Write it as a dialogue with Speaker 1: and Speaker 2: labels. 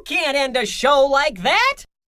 Speaker 1: You can't end a show like that!